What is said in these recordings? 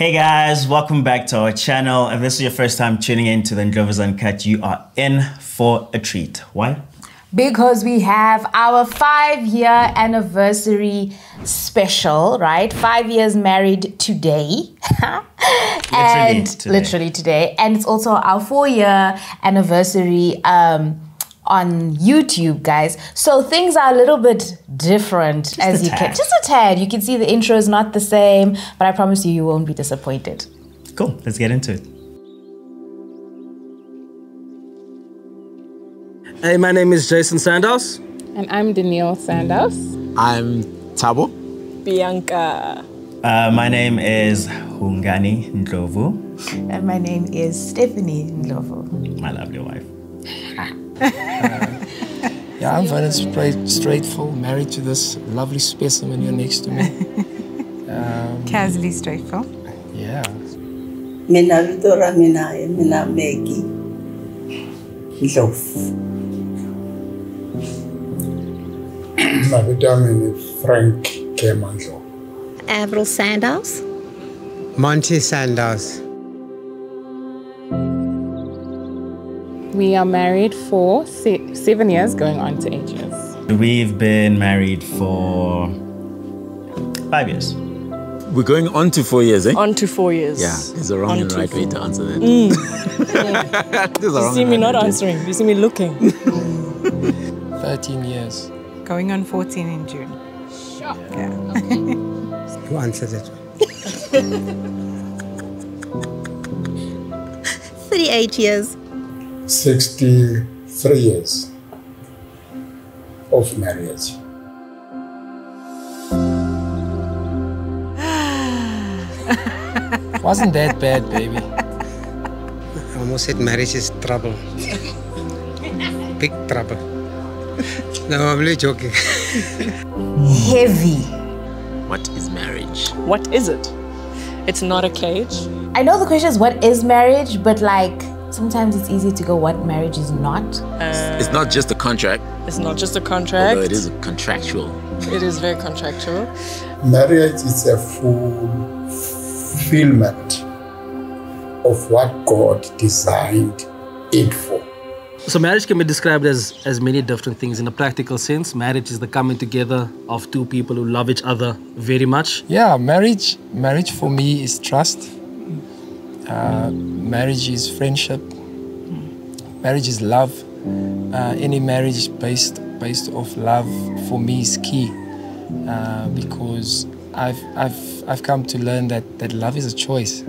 Hey guys, welcome back to our channel. If this is your first time tuning in to the Ndlovus Uncut, you are in for a treat. Why? Because we have our five year anniversary special, right? Five years married today. and today. literally today. And it's also our four year anniversary um, on YouTube, guys. So things are a little bit different as a you can. Just a tad. You can see the intro is not the same, but I promise you, you won't be disappointed. Cool, let's get into it. Hey, my name is Jason Sandows. And I'm Danielle Sandows. I'm Tabo. Bianca. Uh, my name is Hungani Ndlovu, And my name is Stephanie Ndlovu. my lovely wife. Yeah, I'm very straight, straightful, married to this lovely specimen here next to me. Casually straightful. Yeah. mina vito ra mina hi mina Maggie Ndlovu mavito ya mina i frank kemandlo Avril Sandows. Monty Sandows. We are married for se- seven years, going on to eight years. We've been married for five years. We're going on to four years, eh? On to four years. Yeah, there's a wrong On and to right way to answer that. There's a You wrong see me right not way answering. You see me looking. 13 years. Going on 14 in June. Yeah. Who answered it? 38 years. 63 years of marriage Wasn't that bad, baby? I almost said marriage is trouble. Big trouble. No, I'm really joking. Heavy. What is marriage? what is it? It's not a cage. I know the question is what is marriage, but like sometimes it's easy to go what marriage is not. Uh, it's not just a contract, It's not just a contract. although it is contractual. It is very contractual. marriage is a fulfillment of what god designed it for So, marriage can be described as, as many different things. In a practical sense, marriage is the coming together of two people who love each other very much. Yeah, marriage. Marriage for me is trust. Uh, marriage is friendship. Marriage is love. Uh, any marriage based based off love for me is key uh, because I've I've I've come to learn that that love is a choice.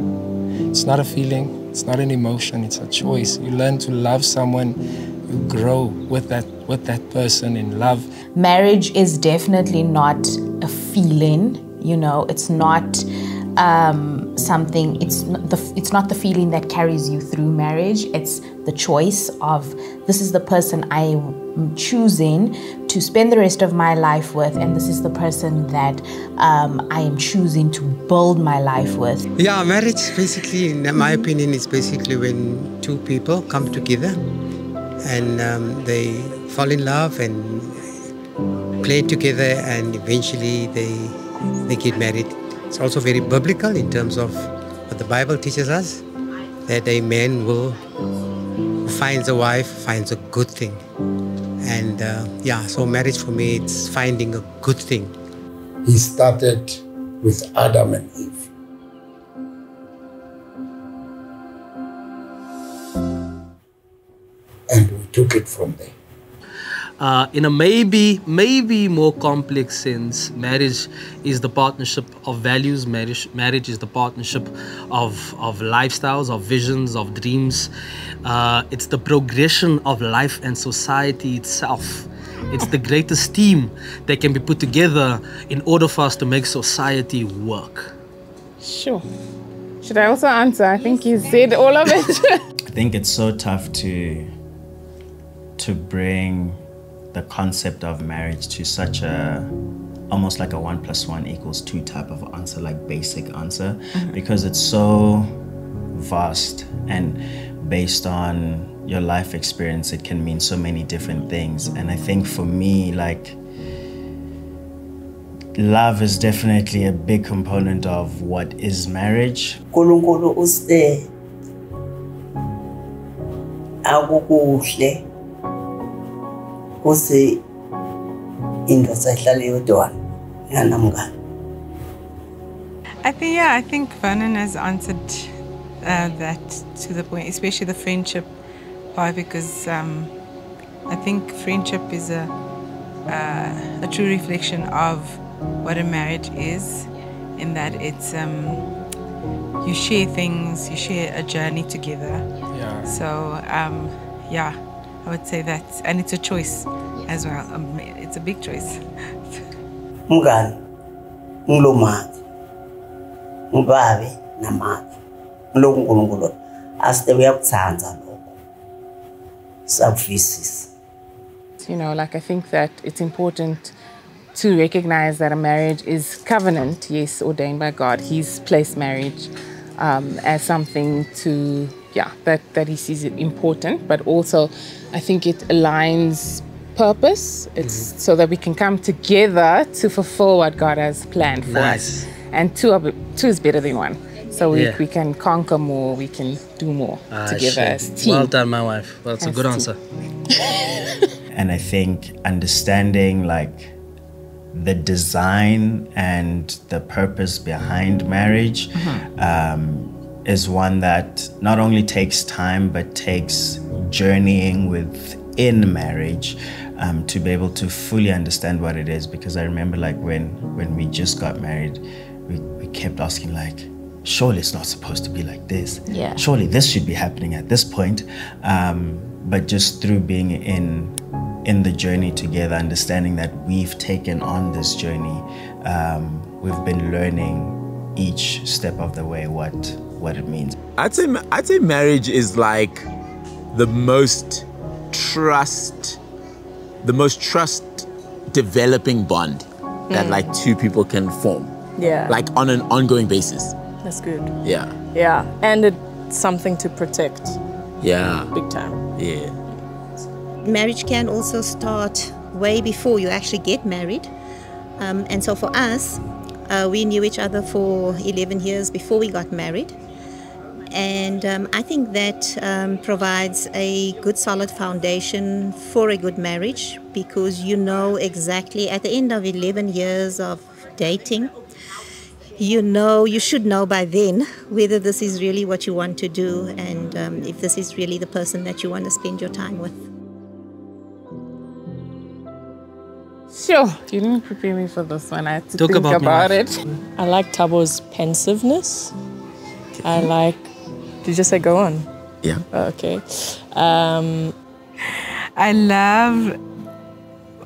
It's not a feeling. It's not an emotion. It's a choice. You learn to love someone. You grow with that with that person in love. Marriage is definitely not a feeling, you know, it's not um, something, it's not, the, it's not the feeling that carries you through marriage. It's the choice of this is the person I am choosing to spend the rest of my life with, and this is the person that um, I am choosing to build my life with. Yeah, marriage basically, in my opinion, is basically when two people come together and um, they fall in love and play together, and eventually they they get married. It's also very biblical in terms of what the Bible teaches us that a man will finds a wife finds a good thing, and uh, yeah, so marriage for me it's finding a good thing. he started with adam and eve. And we took it from there Uh, in a maybe maybe more complex sense, marriage is the partnership of values. Marriage marriage is the partnership of of lifestyles, of visions, of dreams. Uh, it's the progression of life and society itself. It's the greatest team that can be put together in order for us to make society work. Sure. Should I also answer? I think you said all of it. I think it's so tough to to bring the concept of marriage to such a almost like a one plus one equals two type of answer, like basic answer, mm-hmm. because it's so vast and based on your life experience, it can mean so many different things. And I think for me, like love is definitely a big component of what is marriage. Unkulunkulu kusi indoda ihlale yodwana inganamngane I think, yeah, I think Vernon has answered uh, that to the point, especially the friendship part, because um, I think friendship is a, uh, a true reflection of what a marriage is, in that it's um, you share things, you share a journey together. Yeah. So, um, yeah, I would say that, and it's a choice as well. Um, it's a big choice. mngani ngilomazi ngibabe namazi ngiloku nkulunkulu asite uyakutsandza lokho sakuvisisa You know, like I think that it's important to recognize that a marriage is covenant, yes, ordained by God. He's placed marriage um, as something to, yeah, that, that he sees it important, but also I think it aligns purpose. It's so that we can come together to fulfill what God has planned for Nice. us. And two, are, two is better than one. So we, Yeah. we can conquer more, we can do more Ah, together shit. as team. Well done, my wife. Well, it's a good team. answer. And I think understanding like the design and the purpose behind marriage um, is one that not only takes time but takes journeying within marriage um, to be able to fully understand what it is. Because I remember like when when we just got married, we, we kept asking like, surely it's not supposed to be like this. Yeah. Surely this should be happening at this point. Um, but just through being in in the journey together, understanding that we've taken on this journey, um, we've been learning each step of the way what what it means. I'd say I'd say marriage is like the most trust, the most trust developing bond that Mm. like two people can form, Yeah. like on an ongoing basis. That's good. Yeah, Yeah. And it's something to protect yeah, big time. yeah. Marriage can also start way before you actually get married. Um, and so for us, uh, we knew each other for 11 years before we got married. And um, I think that um, provides a good solid foundation for a good marriage because you know exactly at the end of 11 years of dating, you know, you should know by then whether this is really what you want to do and um, if this is really the person that you want to spend your time with. Sure. You didn't prepare me for this one. I had to Talk think about about it. I like Tabo's pensiveness. I like. Did you just say go on? Yeah. Oh, okay. Um, I love.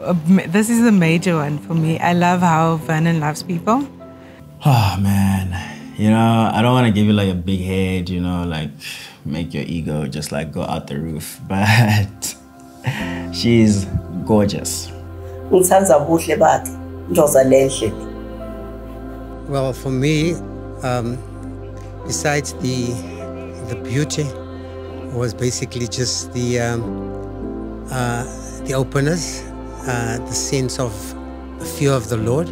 uh, This is the major one for me. I love how Vernon loves people. Oh man, you know, I don't want to give you like a big head, you know, like make your ego just like go out the roof, but she's gorgeous. ngithanda ubuhle bakhe indoda lenhle le Well, for me, um, besides the the beauty, was basically just the um, uh, the openness, uh, the sense of the fear of the Lord,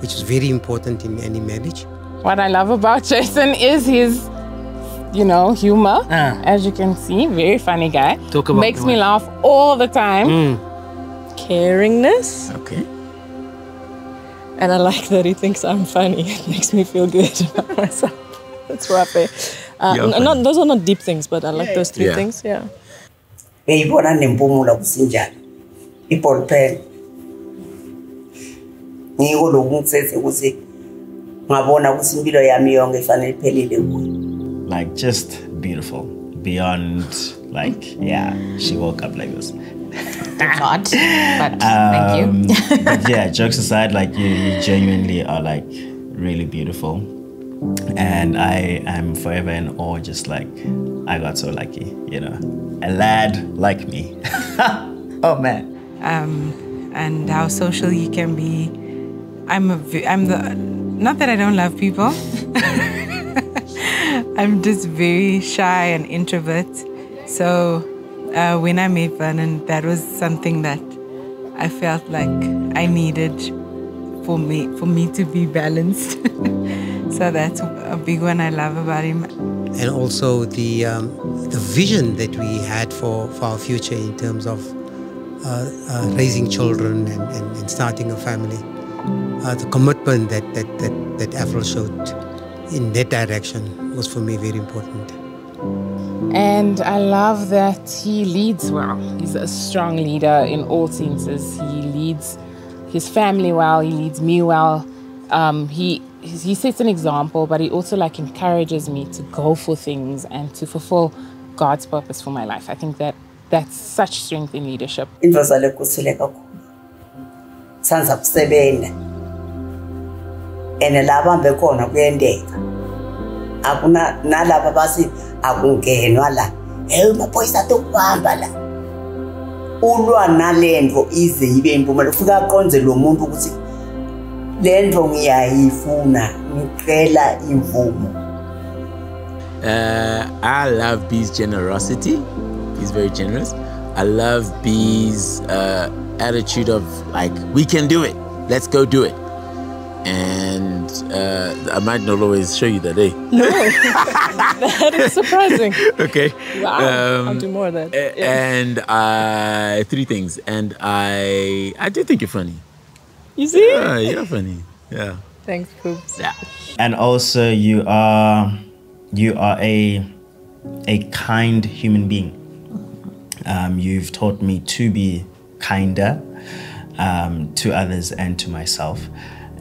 which is very important in any marriage. What I love about Jason is his, you know, humor. As you can see, very funny guy. Talk about Makes me wife. laugh all the time. caringness. Okay. And I like that he thinks I'm funny. It makes me feel good about myself. That's rough. eh? Uh, You're not, those are not deep things, but I like those three Yeah. things. Yeah. beyibona nempumula kusinjani iball pen ngiko lokhu ngithethe ukuthi ngabona ukuthi impilo yami yonke ifanele iphelile kuyo Like just beautiful. Beyond like, yeah, she woke up like this. Did not, but thank you. Um, but yeah, jokes aside, like you, you genuinely are like really beautiful. And I am forever in awe, just like I got so lucky, you know. A lad like me. oh man. um, and how social you can be. I'm a, I'm the, not that I don't love people. I'm just very shy and introvert. So uh, when I met Vernon, that was something that I felt like I needed for me for me to be balanced. so that's a big one I love about him. and also the um, the vision that we had for, for our future in terms of uh, uh, raising children and, and, and starting a family. Uh, the commitment that, that, that, that Avril showed in that direction was for me very important. And I love that he leads well. He's a strong leader in all senses. He leads his family well, he leads me well. Um, he he sets an example, but he also like encourages me to go for things and to fulfill God's purpose for my life. I think that that's such strength in leadership. ulwa nalento ize ibe impumelelo ufika aqonze lo muntu ukuthi lento ngiyayifuna ngicela imvumo Uh, I love B's generosity. He's very generous. I love B's uh, attitude of like, we can do it. Let's go do it. And uh, I might not always show you that, eh? No, that is surprising. okay. Wow, Um, I'll do more of that. Yeah. And I three things. And I I do think you're funny. You see? Yeah, you're funny. Yeah. Thanks, Poops. Yeah. and also you are you are a a kind human being um, you've taught me to be kinder um, to others and to myself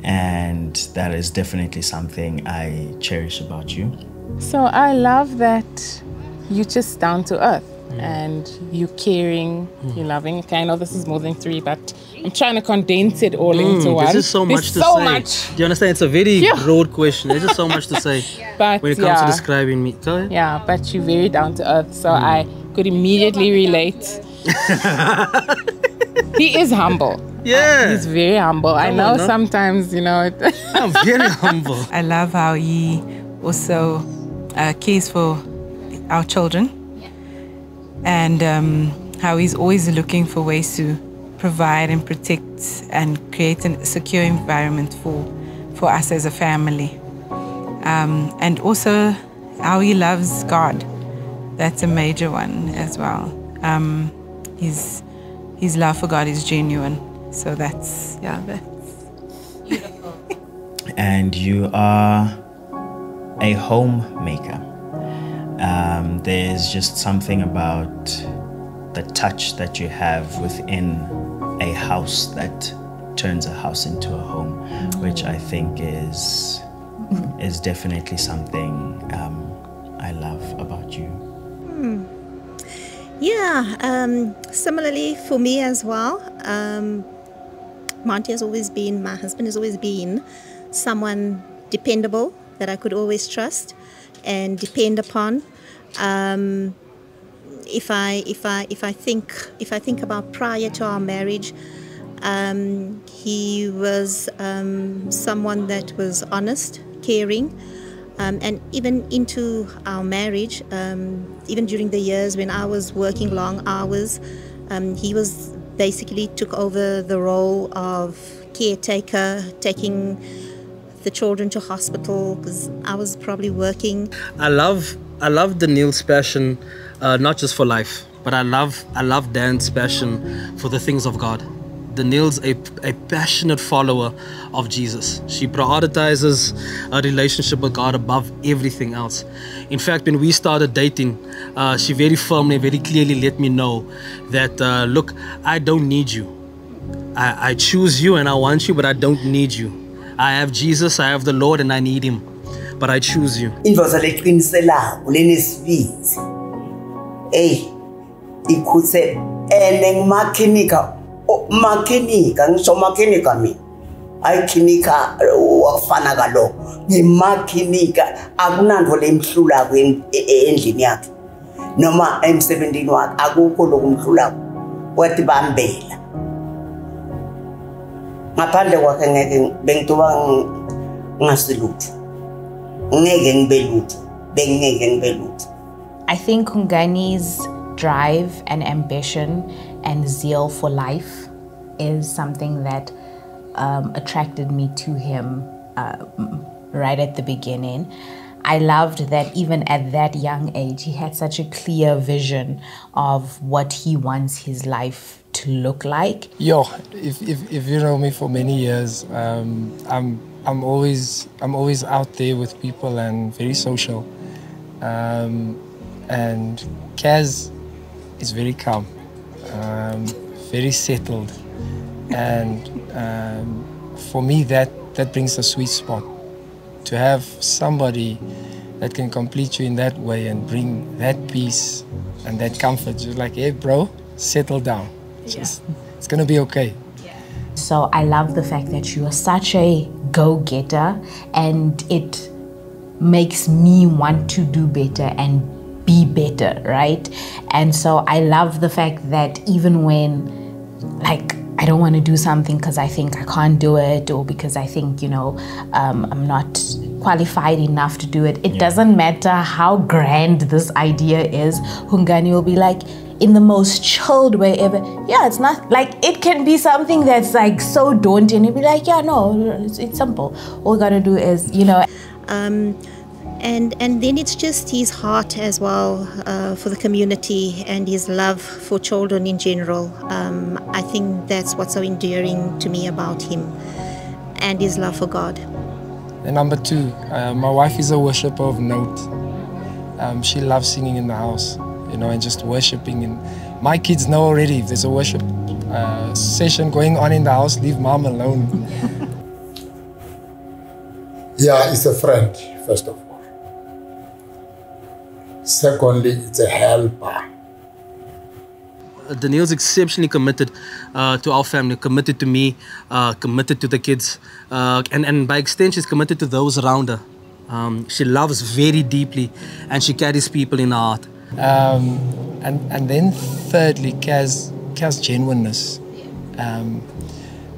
and that is definitely something i cherish about you So I love that you're just down to earth and you're caring, you're loving. Okay, I know this is more than three, but I'm trying to condense it all into Mm, one. There's just so There's much to so say. much. Do you understand? It's a very Yeah. broad question. There's just so much to say But when it comes to yeah. describing me. Go ahead. Yeah, but you're very down to earth, so I could immediately relate. he is humble. Yeah. He's very humble. I know on, no? sometimes, you know. I'm very humble. I love how he also uh, cares for our children and um, how he's always looking for ways to provide and protect and create a secure environment for, for us as a family. Um, and also how he loves God. That's a major one as well. Um, his, his love for God is genuine. So that's, yeah, that's beautiful. and you are a homemaker. Um, there's just something about the touch that you have within a house that turns a house into a home, which I think is is definitely something um, I love about you. Hmm. Yeah, um, similarly for me as well. Um, Monty has always been, my husband has always been someone dependable that I could always trust and depend upon. Um, if I if I if I think if I think about prior to our marriage, um, he was um, someone that was honest, caring, um, and even into our marriage, um, even during the years when I was working long hours, um, he was basically took over the role of caretaker, taking the children to hospital because I was probably working. I love I love Daniel's passion, uh, not just for life, but I love I love Dan's passion for the things of God. Daniel's a, a passionate follower of Jesus. She prioritizes a relationship with God above everything else. In fact, when we started dating, uh, she very firmly, very clearly let me know that uh, look, I don't need you. I, I choose you and I want you, but I don't need you. I have Jesus, I have the Lord, and I need Him, but I choose you. indloza leqiniselayo khinika wakufana kalo. Ngimakhinika akunanto lemhlulako en- endlini yakhe. Noma emsebentini wakhe akukho lokumhlulako wathi ngaphandle kwakhe ngeke bengituba ngeke ngibe lutho. Bengingeke ngibe lutho. I think Hungani's drive and ambition and zeal for life is something that um, attracted me to him uh, right at the beginning. I loved that even at that young age, he had such a clear vision of what he wants his life to look like. Yo, if, if, if you know me for many years, um, I'm I'm always I'm always out there with people and very social. Um, and Kaz is very calm, um, very settled, and um, for me that that brings a sweet spot. To have somebody that can complete you in that way and bring that peace and that comfort, just like, hey, bro, settle down. Just, it's gonna be okay. So I love the fact that you are such a go getter and it makes me want to do better and be better, right? And so I love the fact that even when, like, I don't want to do something because I think I can't do it or because I think, you know, um, I'm not qualified enough to do it. It yeah. doesn't matter how grand this idea is. Hungani will be like, in the most chilled way ever. Yeah, it's not like it can be something that's like so daunting. You'd be like, yeah, no, it's, it's simple. All you gotta do is, you know. Um, and and then it's just his heart as well uh, for the community and his love for children in general. Um, I think that's what's so endearing to me about him, and his love for God. And number two, uh, my wife is a worshiper of note. Um, she loves singing in the house, you know, and just worshiping. And my kids know already if there's a worship uh, session going on in the house, leave mom alone. yeah, it's a friend, first of all. Secondly, it's a helper. Danielle's exceptionally committed uh, to our family, committed to me, uh, committed to the kids, uh, and, and by extension, she's committed to those around her. Um, she loves very deeply, and she carries people in her heart. Um, and, and then thirdly, Kaz, Kaz genuineness. Um,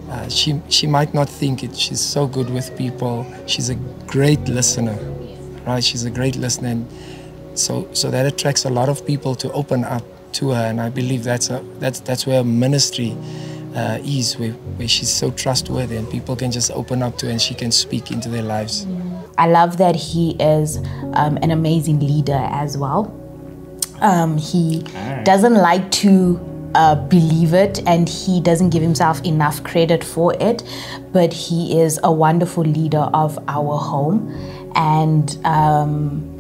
uh, she, she might not think it. She's so good with people. She's a great listener, right? She's a great listener. And, so, so that attracts a lot of people to open up to her, and I believe that's a, that's that's where ministry uh, is, where, where she's so trustworthy, and people can just open up to her, and she can speak into their lives. I love that he is um, an amazing leader as well. Um, he doesn't like to uh, believe it and he doesn't give himself enough credit for it, but he is a wonderful leader of our home. And um,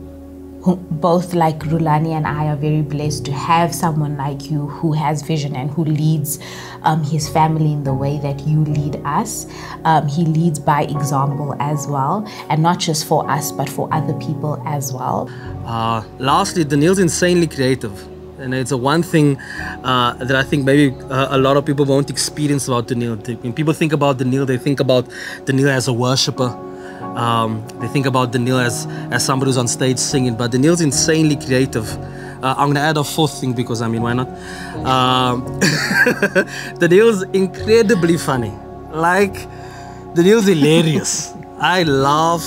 both like Rulani and I are very blessed to have someone like you who has vision and who leads um, his family in the way that you lead us. Um, he leads by example as well, and not just for us, but for other people as well. Uh, lastly, Daniel's insanely creative. And it's a one thing uh, that I think maybe uh, a lot of people won't experience about Daniel. When people think about Daniel, they think about Daniel as a worshiper um, they think about Daniel as, as somebody who's on stage singing, but Daniel's insanely creative. Uh, I'm gonna add a fourth thing because I mean, why not? Um, Daniel's incredibly funny. Like, Daniel's hilarious. I laugh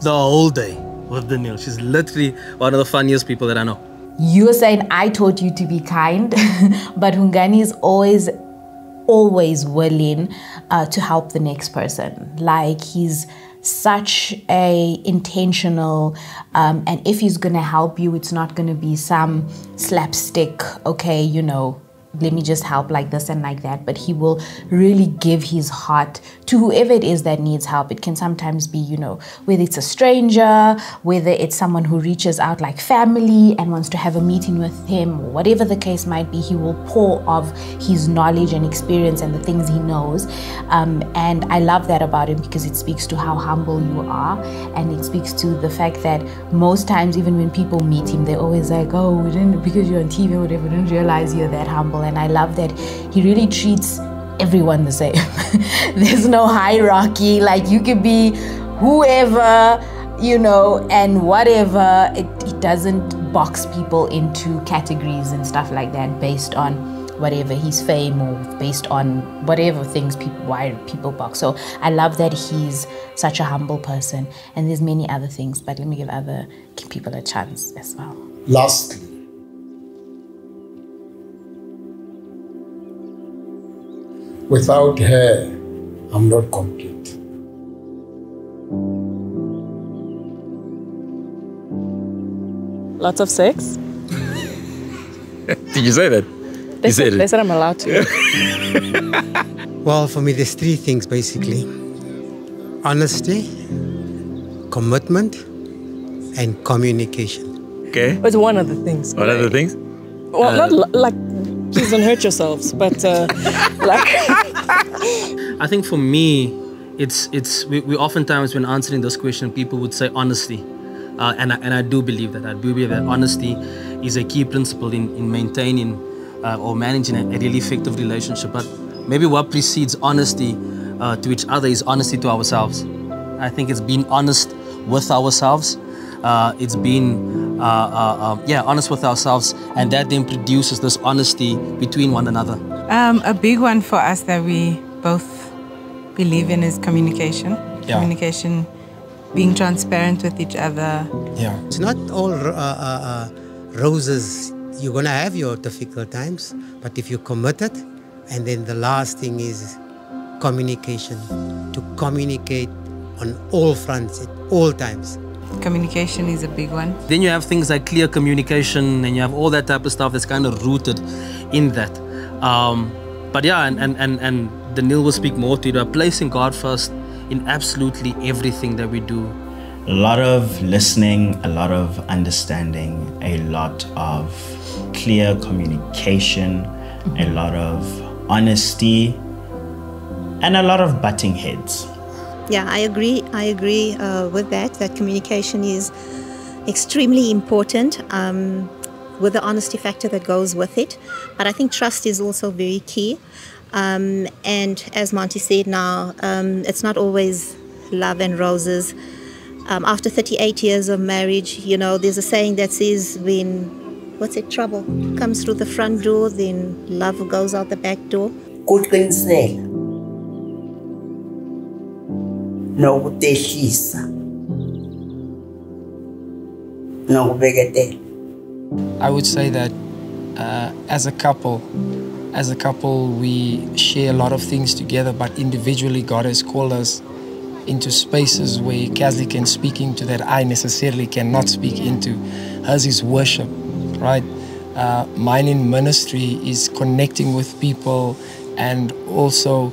the whole day with Daniel. She's literally one of the funniest people that I know. You're saying I taught you to be kind, but Hungani is always always willing uh, to help the next person. Like he's such a intentional um, and if he's gonna help you it's not gonna be some slapstick okay you know let me just help like this and like that. But he will really give his heart to whoever it is that needs help. It can sometimes be, you know, whether it's a stranger, whether it's someone who reaches out like family and wants to have a meeting with him, whatever the case might be, he will pour of his knowledge and experience and the things he knows. Um, and I love that about him because it speaks to how humble you are and it speaks to the fact that most times, even when people meet him, they're always like, oh, we didn't, because you're on TV or whatever, we didn't realize you're that humble and I love that he really treats everyone the same. There's no hierarchy. Like you could be whoever, you know, and whatever. It, it doesn't box people into categories and stuff like that based on whatever his fame or based on whatever things people why people box. So I love that he's such a humble person and there's many other things, but let me give other people a chance as well. Lastly, Without her, I'm not complete. Lots of sex. Did you say that? They you said, said they said I'm allowed to. Well, for me, there's three things basically honesty, commitment, and communication. Okay. It's one of the things. What are the things? Well, Uh, not like, please don't hurt yourselves, but uh, like, I think for me, it's it's we, we oftentimes when answering this question, people would say honesty, uh, and I, and I do believe that I do believe that honesty is a key principle in in maintaining uh, or managing a, a really effective relationship. But maybe what precedes honesty uh, to each other is honesty to ourselves. I think it's being honest with ourselves. Uh, it's being uh, uh, uh, yeah honest with ourselves, and that then produces this honesty between one another. Um, a big one for us that we both believe in is communication. Yeah. Communication, being transparent with each other. Yeah. It's not all uh, uh, uh, roses. You're going to have your difficult times, but if you're committed, and then the last thing is communication to communicate on all fronts at all times. Communication is a big one. Then you have things like clear communication and you have all that type of stuff that's kind of rooted in that. Um, but yeah, and, and, and, and Daniel will speak more to it, but placing God first in absolutely everything that we do. A lot of listening, a lot of understanding, a lot of clear communication, a lot of honesty, and a lot of butting heads. Yeah, I agree. I agree uh, with that. That communication is extremely important um, with the honesty factor that goes with it. But I think trust is also very key. Um, and as Monty said now, um, it's not always love and roses. Um, after 38 years of marriage, you know, there's a saying that says when, what's it, trouble comes through the front door, then love goes out the back door. kuqinisela nokutehlisa nokubeketela I would say that uh, as a couple, as a couple, we share a lot of things together, but individually, God has called us into spaces where Kazli can speak into that I necessarily cannot speak into. Hers is worship, right? Uh, mine in ministry is connecting with people and also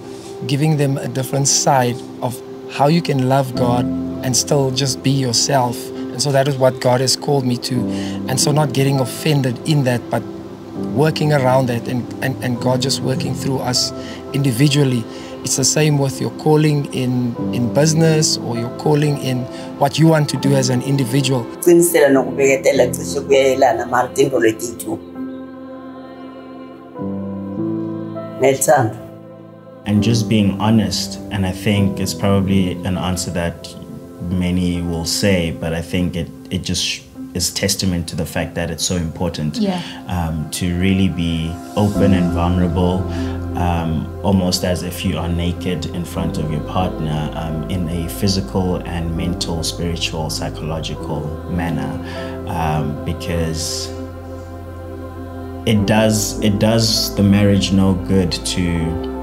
giving them a different side of how you can love God and still just be yourself. And so that is what God has called me to. And so not getting offended in that, but working around that and, and, and God just working through us individually. It's the same with your calling in, in business or your calling in what you want to do as an individual. qinisela and just being honest. And I think it's probably an answer that many will say, but I think it, it just is testament to the fact that it's so important Yeah. um, to really be open and vulnerable, um, almost as if you are naked in front of your partner um, in a physical and mental, spiritual, psychological manner, um, because it does it does the marriage no good to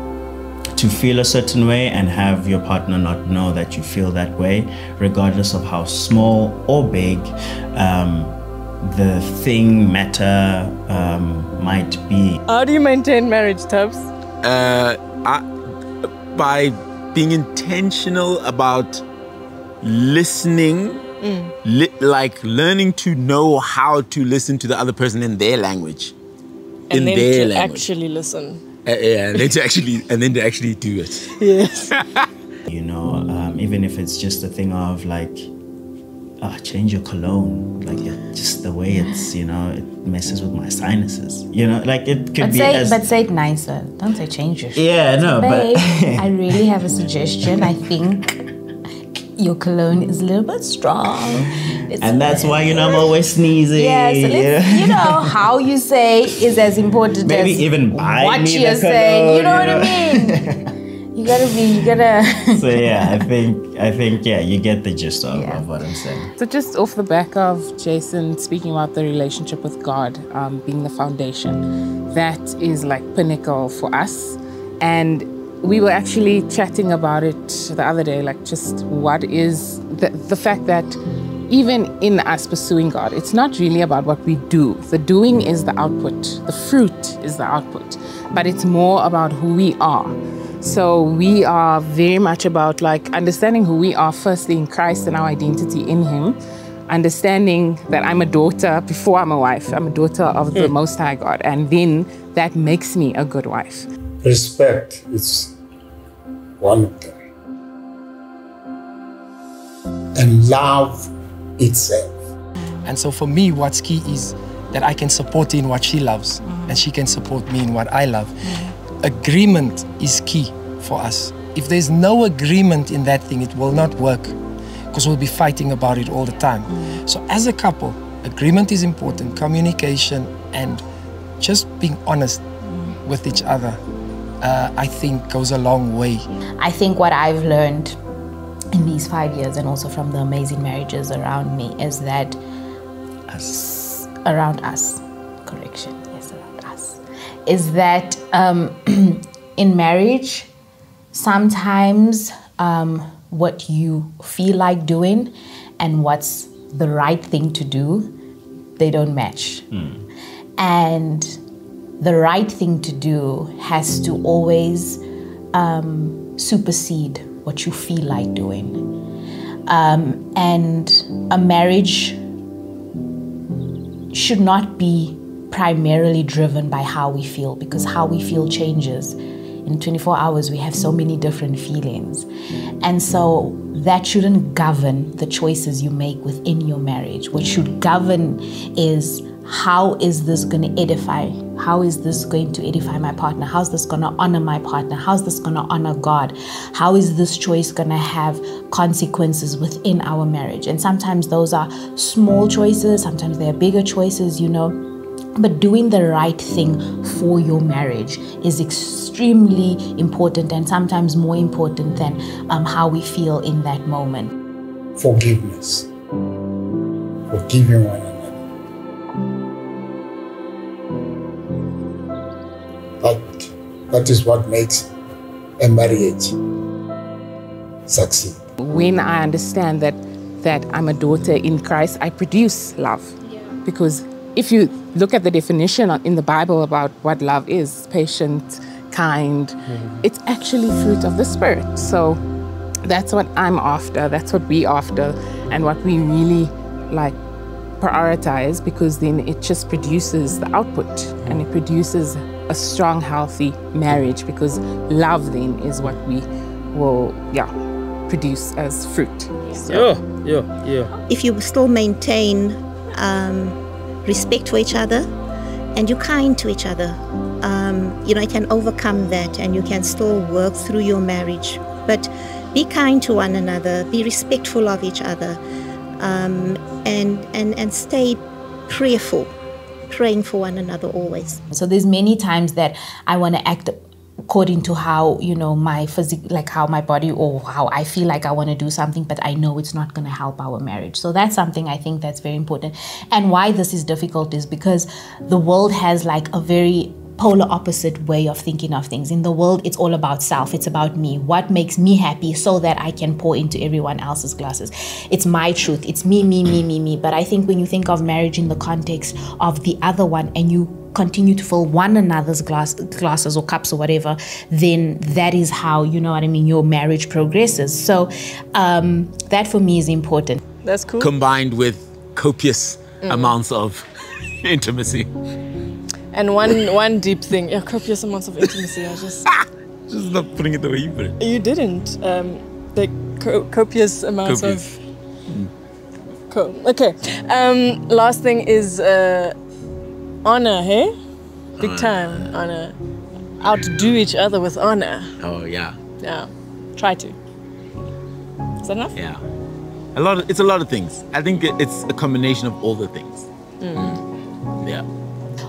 to feel a certain way and have your partner not know that you feel that way, regardless of how small or big um, the thing, matter um, might be. how do you maintain marriage, Tubbs? Uh, I, by being intentional about listening, Mm. li- like learning to know how to listen to the other person in their language, And in then their to language. actually listen. Uh, yeah, and then to actually and then to actually do it. Yes. You know, um, even if it's just a thing of like, ah, change your cologne. Like it, just the way it's, you know, it messes with my sinuses. You know, like it could But be say, as but say it nicer. Don't say change your. Yeah, no, but- I really have a suggestion. I think your cologne is a little bit strong. It's and that's why you know I'm always sneezing. Yeah, so let's, you you know, how you say is as important Maybe as even buy what me you're saying. You know what I mean? you gotta be, you gotta. so yeah, I think I think yeah, you get the gist of, of what I'm saying. So, just off the back of Jason speaking about the relationship with God um, being the foundation, that is like pinnacle for us. And we were actually chatting about it the other day, like just what is the, the fact that even in us pursuing God, it's not really about what we do. The doing is the output, the fruit is the output, but it's more about who we are. So we are very much about like understanding who we are firstly in Christ and our identity in Him, understanding that I'm a daughter before I'm a wife. I'm a daughter of the mm. Most High God, and then that makes me a good wife. Respect is one of them. And love itself. And so for me, what's key is that I can support her in what she loves mm-hmm. and she can support me in what I love. Agreement is key for us. If there's no agreement in that thing, it will not work because we'll be fighting about it all the time. So, as a couple, agreement is important, communication, and just being honest mm-hmm. with each other, uh, I think goes a long way. I think what I've learned in these five years and also from the amazing marriages around me is that us, around us, correction, yes, around us, is that um, in marriage, sometimes um, what you feel like doing and what's the right thing to do, they don't match. And the right thing to do has to always um, supersede what you feel like doing. Um, and a marriage should not be primarily driven by how we feel because how we feel changes. In 24 hours, we have so many different feelings. And so that shouldn't govern the choices you make within your marriage. What should govern is how is this going to edify? How is this going to edify my partner? How's this going to honor my partner? How's this going to honor God? How is this choice going to have consequences within our marriage? And sometimes those are small choices, sometimes they're bigger choices, you know. But doing the right thing for your marriage is extremely important and sometimes more important than um, how we feel in that moment. Forgiveness. Forgiving one That, is what makes a marriage succeed. When I understand that that I'm a daughter in Christ, I produce love. Because if you look at the definition in the Bible about what love is, patient, kind, mm-hmm. it's actually fruit of the spirit. So that's what I'm after, that's what we after, and what we really like prioritize because then it just produces the output and it produces a strong, healthy marriage because love then is what we will, yeah, produce as fruit. So- Yeah, yeah, yeah. if you still maintain um, respect for each other and you're kind to each other, um, you know, you can overcome that and you can still work through your marriage. But be kind to one another, be respectful of each other, um, and, and, and stay prayerful, praying for one another always. So there's many times that I want to act according to how you know my physic like how my body or how I feel like I want to do something but I know it's not going to help our marriage. So that's something I think that's very important. And why this is difficult is because the world has like a very polar opposite way of thinking of things. In the world, it's all about self, it's about me. What makes me happy so that I can pour into everyone else's glasses. It's my truth, it's me, me, me, me, me. But I think when you think of marriage in the context of the other one and you continue to fill one another's glass, glasses or cups or whatever, then that is how, you know what I mean, your marriage progresses. So um, that for me is important. That's cool. Combined with copious Mm. amounts of intimacy. And one one deep thing, yeah, copious amounts of intimacy. I just Just not putting it the way you put it. you didn't. Um, the co- copious amounts Copious. of. Cool. Okay. Um, last thing is uh, honor. Hey, big time honor. Outdo each other with honor. Oh yeah, Yeah. Try to. Is that enough? yeah. A lot. Of, it's a lot of things. I think it's a combination of all the things. Yeah.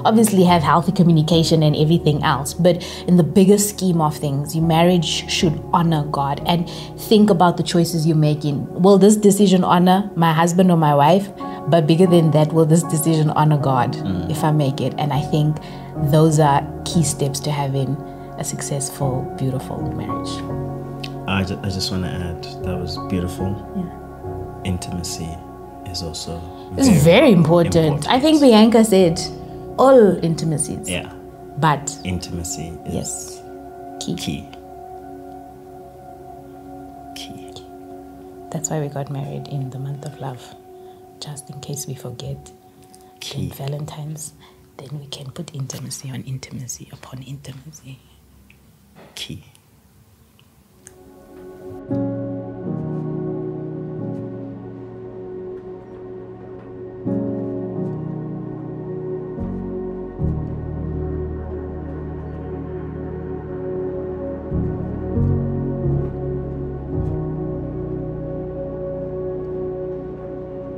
Obviously have healthy communication and everything else but in the bigger scheme of things your marriage should honor god and think about the choices you're making will this decision honor my husband or my wife but bigger than that will this decision honor god mm. if i make it and i think those are key steps to having a successful, beautiful marriage. I just, I just want to add that was beautiful. Yeah. Intimacy is also It's very important. I think Bianca said all intimacies. Yeah. But Intimacy is yes, key. key. That's why we got married in the month of love, just in case we forget. Then Valentine's, then we can put intimacy on intimacy upon intimacy.